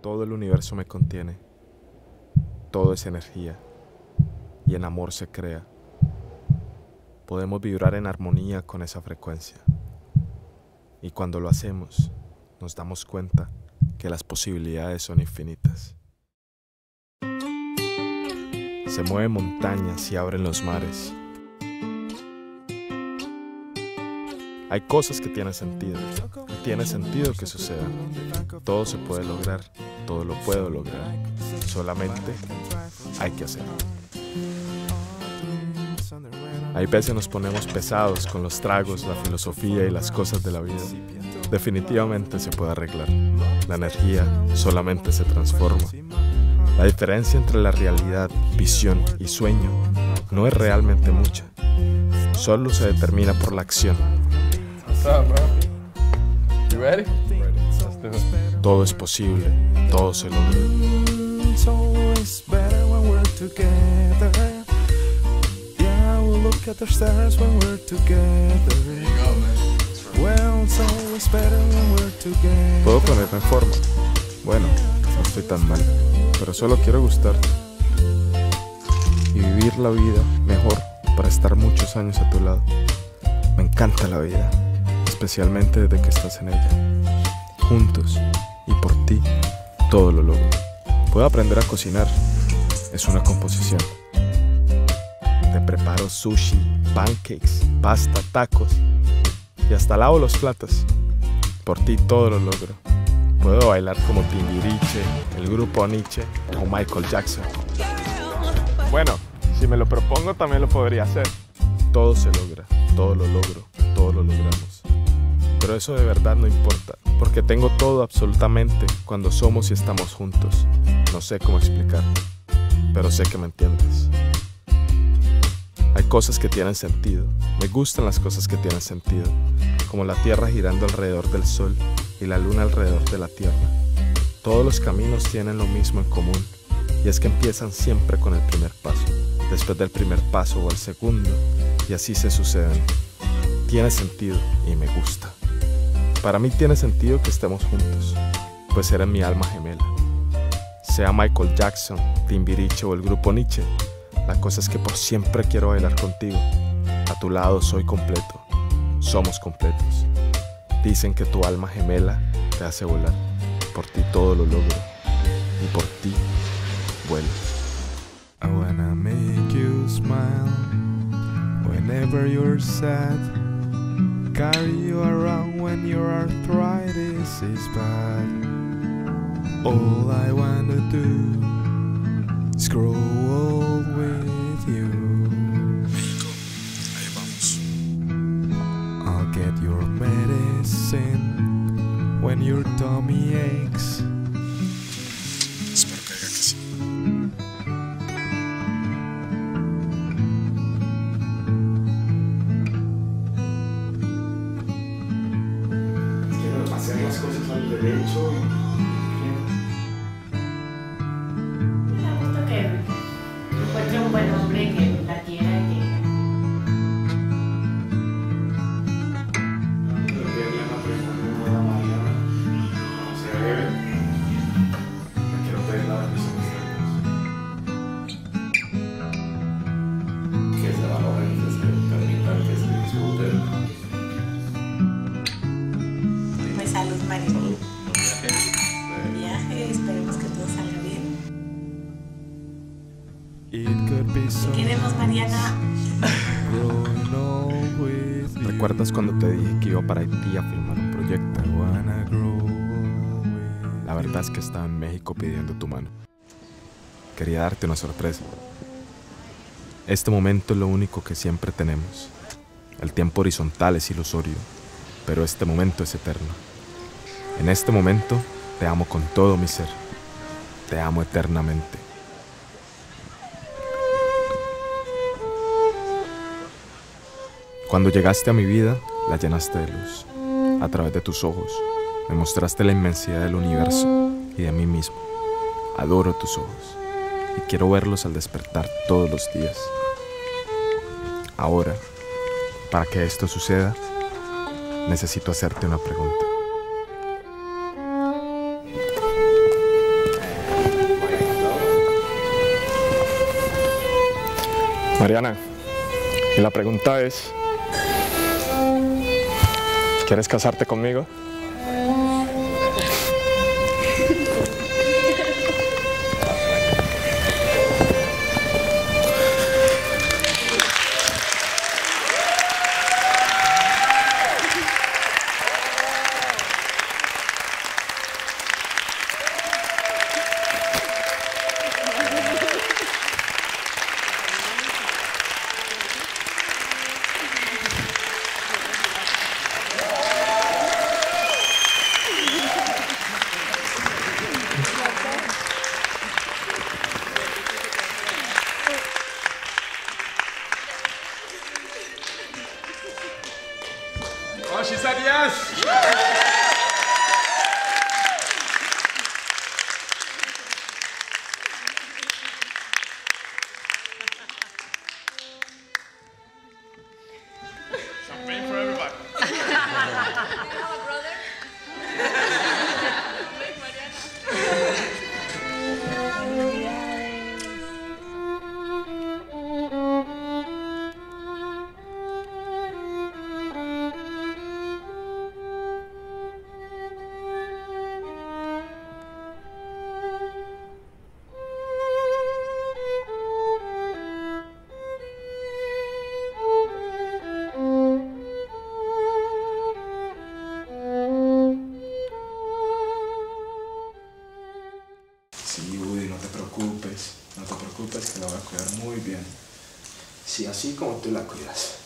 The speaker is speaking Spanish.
Todo el universo me contiene. Todo es energía. Y en amor se crea. Podemos vibrar en armonía con esa frecuencia. Y cuando lo hacemos, nos damos cuenta que las posibilidades son infinitas. Se mueven montañas y abren los mares. Hay cosas que tienen sentido y tiene sentido que sucedan. Todo se puede lograr, todo lo puedo lograr. Solamente hay que hacerlo. Hay veces nos ponemos pesados con los tragos, la filosofía y las cosas de la vida. Definitivamente se puede arreglar. La energía solamente se transforma. La diferencia entre la realidad, visión y sueño no es realmente mucha. Solo se determina por la acción. Todo es posible, todo se logra. Puedo ponerme en forma. Bueno, no estoy tan mal, pero solo quiero gustarte. Y vivir la vida mejor para estar muchos años a tu lado. Me encanta la vida, especialmente desde que estás en ella. Juntos y por ti, todo lo logro. Puedo aprender a cocinar, es una composición. Te preparo sushi, pancakes, pasta, tacos y hasta lavo los platos. Por ti todo lo logro. Puedo bailar como Timbiriche, el grupo Nietzsche o Michael Jackson. Bueno, si me lo propongo también lo podría hacer. Todo se logra, todo lo logro, todo lo logramos. Pero eso de verdad no importa, porque tengo todo absolutamente cuando somos y estamos juntos. No sé cómo explicar, pero sé que me entiendes. Hay cosas que tienen sentido. Me gustan las cosas que tienen sentido, como la Tierra girando alrededor del Sol y la Luna alrededor de la Tierra. Todos los caminos tienen lo mismo en común, y es que empiezan siempre con el primer paso, después del primer paso o el segundo, y así se suceden. Tiene sentido y me gusta. Para mí tiene sentido que estemos juntos, pues eres mi alma gemela. Sea Michael Jackson, Timbiriche o el grupo Nietzsche, la cosa es que por siempre quiero bailar contigo. A tu lado soy completo. Somos completos. Dicen que tu alma gemela te hace volar. Por ti todo lo logro. Y por ti vuelo. I wanna make you smile whenever you're sad. Carry you around when your arthritis is bad. All I wanna do is grow old with you. I'll get your medicine when your tummy aches. Cosas al derecho. Queremos Mariana. ¿Recuerdas cuando te dije que iba para Haití a filmar un proyecto? La verdad es que estaba en México pidiendo tu mano. Quería darte una sorpresa. Este momento es lo único que siempre tenemos. El tiempo horizontal es ilusorio, pero este momento es eterno. En este momento te amo con todo mi ser. Te amo eternamente. Cuando llegaste a mi vida, la llenaste de luz. A través de tus ojos, me mostraste la inmensidad del universo y de mí mismo. Adoro tus ojos y quiero verlos al despertar todos los días. Ahora, para que esto suceda, necesito hacerte una pregunta. Mariana, y la pregunta es, ¿quieres casarte conmigo? ます。Bien. Sí, así como tú la cuidas.